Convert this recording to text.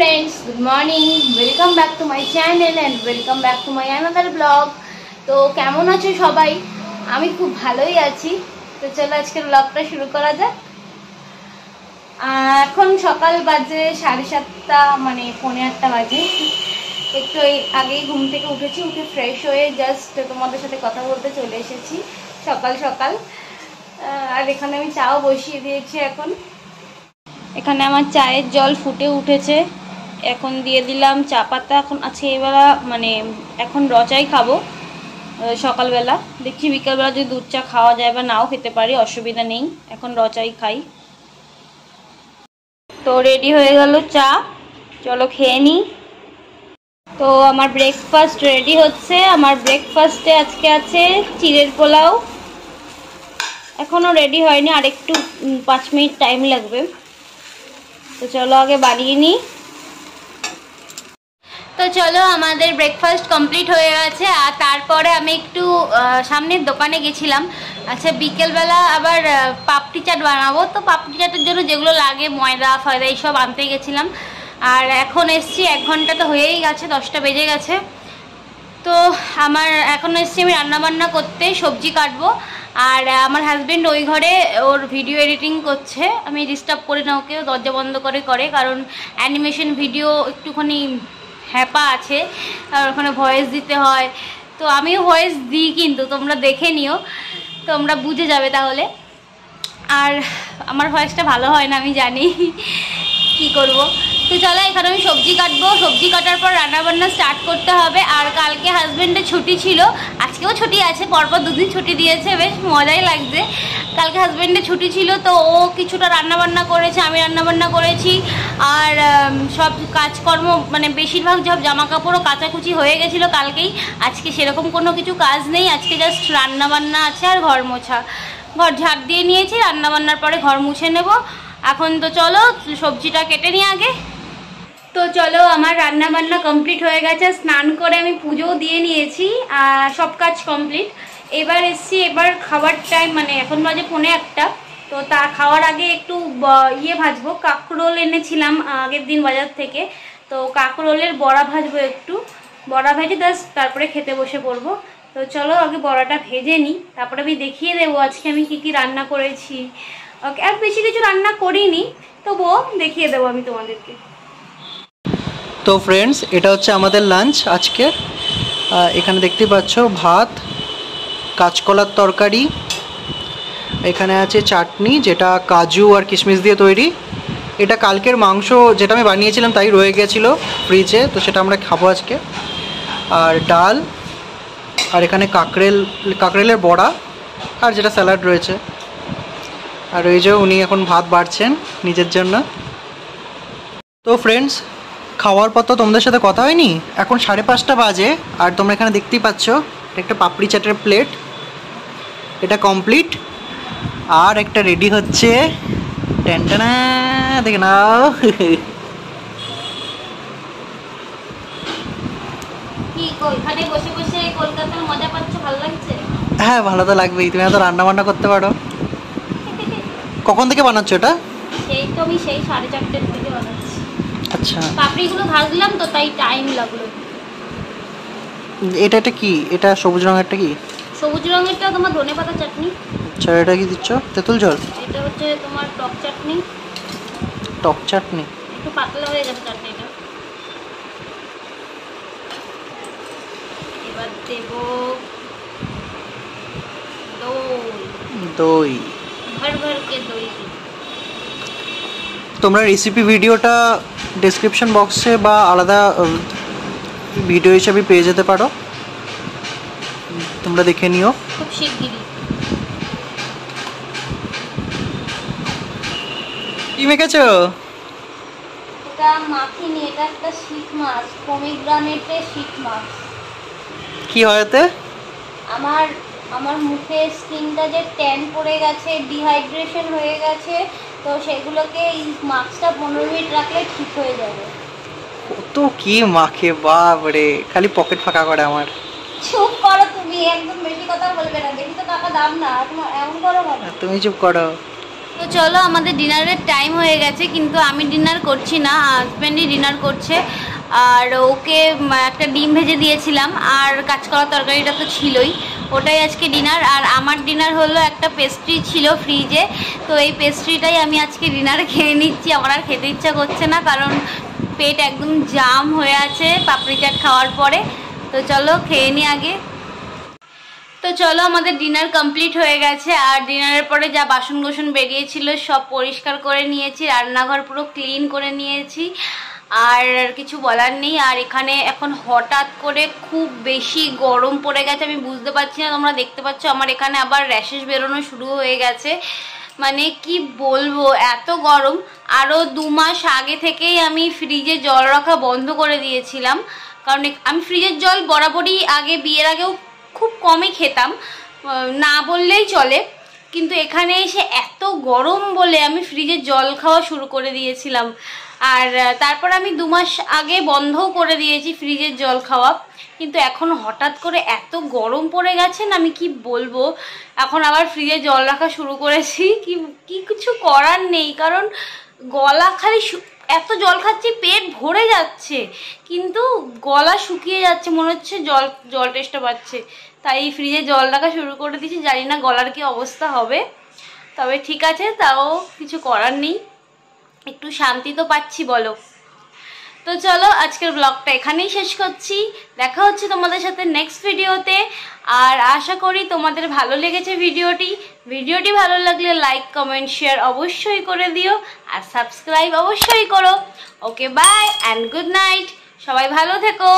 friends, good morning. Welcome back to my channel and welcome back to my another vlog. তো কেমন আছো সবাই? আমি খুব ভালোই আছি। তো চলো আজকের ব্লগটা শুরু করা যাক। এখন সকাল বাজে সাড়ে সাতটা মানে পৌনে আটটা বাজে। একটু আগেই ঘুম থেকে উঠেছি উঠে ফ্রেশ হয়ে জাস্ট তোমাদের সাথে কথা বলতে চলে এসেছি সকাল সকাল। আর এখানে আমি চাও বসিয়ে দিয়েছি এখন। এখানে আমার চায়ের জল ফুটে উঠেছে। এখন দিয়ে দিলাম, চা পাতা এখন আছে এবেলা মানে এখন রচাই খাব সকালবেলা। দেখছি বিকালবেলা যদি দুধ চা খাওয়া যায় বা নাও খেতে পারি, অসুবিধা নেই, এখন রচাই খাই। তো রেডি হয়ে গেল চা, চলো খেয়ে নিই তো আমার ব্রেকফাস্ট রেডি হচ্ছে, আমার ব্রেকফাস্টে আজকে আছে চিড়ের পোলাও। এখনও রেডি হয়নি আর একটু পাঁচ মিনিট টাইম লাগবে। তো চলো আগে বানিয়ে নিই তো চলো, আমাদের ব্রেকফাস্ট কমপ্লিট হয়ে গেছে। আর তারপরে আমি একটু সামনের দোকানে গেছিলাম। আচ্ছা বিকেলবেলা আবার পাপড়ি চাট বানাবো। তো পাপড়ি চাটের জন্য যেগুলো লাগে, ময়দা, ফয়দা, এইসব আনতে গেছিলাম। আর এখন এসছি, এক ঘণ্টা তো হয়েই গেছে, দশটা বেজে গেছে। তো আমার, এখন এসছি আমি রান্নাবান্না করতে, সবজি কাটবো। আর আমার হাজব্যান্ড ওই ঘরে ওর ভিডিও এডিটিং করছে। আমি ডিস্টার্ব করি না ওকে দরজা বন্ধ করে করে, কারণ অ্যানিমেশন ভিডিও একটুখানি হ্যাপা আছে, আর ওখানে ভয়েস দিতে হয়। তো আমিও ভয়েস দিই কিন্তু, তোমরা দেখে নিও, তোমরা বুঝে যাবে তাহলে। আর আমার ভয়েসটা ভালো হয় না, আমি জানি কি করব। তো চলো, এখানে আমি সবজি কাটবো। সবজি কাটার পর রান্নাবান্না স্টার্ট করতে হবে। আর কালকে হাজব্যান্ডের ছুটি ছিল। আজকেও ছুটি আছে, পরপর দুদিন ছুটি দিয়েছে, বেশ মজাই লাগছে। কালকে হাজব্যান্ডের ছুটি ছিল, তো ও কিছুটা রান্নাবান্না করেছে, আমি রান্নাবান্না করেছি। আর সব কাজকর্ম মানে বেশিরভাগ সব জামা কাপড়ও কাচাকুচি হয়ে গেছিল কালকেই। আজকে সেরকম কোনো কিছু কাজ নেই, আজকে জাস্ট রান্নাবান্না আছে আর ঘর মোছা। ঘর ঝাড় দিয়ে নিয়েছি, রান্নাবান্নার পরে ঘর মুছে নেব। এখন তো চলো, সবজিটা কেটে নিই আগে। তো চলো, আমার রান্না বান্না কমপ্লিট হয়ে গেছে। স্নান করে আমি পুজোও দিয়ে নিয়েছি, আর সব কাজ কমপ্লিট এবার এসছি, এবার খাবার টাইম মানে এখন বাজে পৌনে একটা। তো তা খাওয়ার আগে একটু ইয়ে ভাজবো, কাঁকরোল এনেছিলাম আগের দিন বাজার থেকে। তো কাঁকরোলের বড়া ভাজবো একটু। বড়া ভেজে জাস্ট তারপরে খেতে বসে পড়ব। তো চলো আগে বড়াটা ভেজে নিই, তারপরে আমি দেখিয়ে দেবো আজকে আমি কি কি রান্না করেছি। ওকে আর বেশি কিছু রান্না করিনি, তবুও দেখিয়ে দেবো আমি তোমাদেরকে। তো ফ্রেন্ডস এটা হচ্ছে আমাদের লাঞ্চ আজকে এখানে দেখতে পাচ্ছ ভাত কাঁচকলার তরকারি। এখানে আছে চাটনি, যেটা কাজু আর কিশমিশ দিয়ে তৈরি। এটা কালকের মাংস যেটা আমি বানিয়েছিলাম তাই রয়ে গেছিল ফ্রিজে তো সেটা আমরা খাব আজকে। আর ডাল, আর এখানে কাকরেল কাকরেলের বড়া, আর যেটা স্যালাড রয়েছে। আর ওই যে উনি এখন ভাত বাড়ছেন নিজের জন্য। তো ফ্রেন্ডস খাওয়ার পর তো তোমাদের সাথে কথা হয়নি। এখন সাড়ে পাঁচটা বাজে, আর তোমরা এখানে দেখতেই পাচ্ছ একটা পাপড়ি চাটের প্লেট এটা কমপ্লিট আর একটা রেডি হচ্ছে। ট্যান্টানা দেখে নাও। হ্যাঁ ভালো তো লাগবেই। তুমি এত রান্না বান্না করতে পারো। কখন থেকে বানাচ্ছো এটা? সেই তো আমি সেই সাড়ে চারটের থেকে বানাচ্ছি। আচ্ছা। পাপড়িগুলো ভাজলাম তো তাই টাইম লাগল। এটা এটা কি? এটা সবুজ রঙেরটা কি? সবুজ রঙেরটা তোমার ধনে পাতা চাটনি। আচ্ছা এটা কি দিচ্ছ? তেঁতুল জল? এটা হচ্ছে তোমার টক চাটনি। টক চাটনি? একটু পাতলা হয়ে যাবে চাটনিটা। এবার দেব দই। দই। ভর ভর কে দই তোমরা রেসিপি ভিডিওটা ডেসক্রিপশন বক্সে বা আলাদা ভিডিও হিসাবে পেয়ে যেতে পারো। তোমরা দেখে নিও। খুব শিগগিরই। কি মেখেছো? এটা মাখিনি এটা একটা শীত মাছ পমিগ্রানেটের শীত মাছ। কি হয় এতে আমার আমার মুখে স্কিনটা যে ট্যান পড়ে গেছে ডিহাইড্রেশন হয়ে গেছে তো সেগুলোকে এই মাস্কটা পনেরো মিনিট রাখলে ঠিক হয়ে যাবে। কত কি মাখে বাপরে। খালি পকেট ফাঁকা করে আমার। একদম বেশি কথা বলবে না বেশি তো টাকা দাম না এমন করো তুমি চুপ করো। তো চলো আমাদের ডিনারের টাইম হয়ে গেছে কিন্তু আমি ডিনার করছি না হাজব্যান্ডই ডিনার করছে। আর ওকে একটা ডিম ভেজে দিয়েছিলাম আর কাঁচকলা তরকারিটা তো ছিলই। ওটাই আজকে ডিনার আর আমার ডিনার হলো একটা পেস্ট্রি ছিল ফ্রিজে তো এই পেস্ট্রিটাই আমি আজকে ডিনারে খেয়ে নিচ্ছি আমার আর খেতে ইচ্ছা করছে না কারণ পেট একদম জাম হয়ে আছে পাপড়ি চাট খাওয়ার পরে। তো চলো খেয়ে নি আগে। তো চলো, আমাদের ডিনার কমপ্লিট হয়ে গেছে। আর ডিনারের পরে যা বাসন কোসন বেরিয়েছিল, সব পরিষ্কার করে নিয়েছি, রান্নাঘর পুরো ক্লিন করে নিয়েছি। আর কিছু বলার নেই, আর এখানে এখন হঠাৎ করে খুব বেশি গরম পড়ে গেছে, আমি বুঝতে পারছি না, তোমরা দেখতে পাচ্ছ, আমার এখানে আবার র্যাশেস বেরোনো শুরু হয়ে গেছে। মানে কি বলব, এত গরম আরও দু মাস আগে থেকেই আমি ফ্রিজে জল রাখা বন্ধ করে দিয়েছিলাম। কারণ আমি ফ্রিজের জল বরাবরই আগে, বিয়ের আগেও খুব কমই খেতাম। না বললেই চলে। কিন্তু এখানে এসে এত গরম বলে আমি ফ্রিজে জল খাওয়া শুরু করে দিয়েছিলাম। আর তারপর আমি দু মাস আগে বন্ধও করে দিয়েছি ফ্রিজের জল খাওয়া। কিন্তু এখন হঠাৎ করে এত গরম পড়ে গেছে না আমি কি বলব? এখন আবার ফ্রিজে জল রাখা শুরু করেছি। কি কিছু করার নেই। কারণ গলা খালি এত জল খাচ্ছি, পেট ভরে যাচ্ছে। কিন্তু গলা শুকিয়ে যাচ্ছে, মনে হচ্ছে জল জল টেস্টটা পাচ্ছে। তাই ফ্রিজে জল রাখা শুরু করে দিয়েছি, জানি না গলার কি অবস্থা হবে। তবে ঠিক আছে, তাও কিছু করার নেই। একটু শান্তি তো পাচ্ছি, বলো। তো চলো আজকের ব্লগটা এখানেই শেষ করছি। দেখা হচ্ছে তোমাদের সাথে নেক্সট ভিডিওতে আর আশা করি তোমাদের ভালো লেগেছে ভিডিওটি ভিডিওটি ভালো লাগলে লাইক কমেন্ট শেয়ার অবশ্যই করে দিও। আর সাবস্ক্রাইব অবশ্যই করো। Okay bye and good night সবাই ভালো থেকো।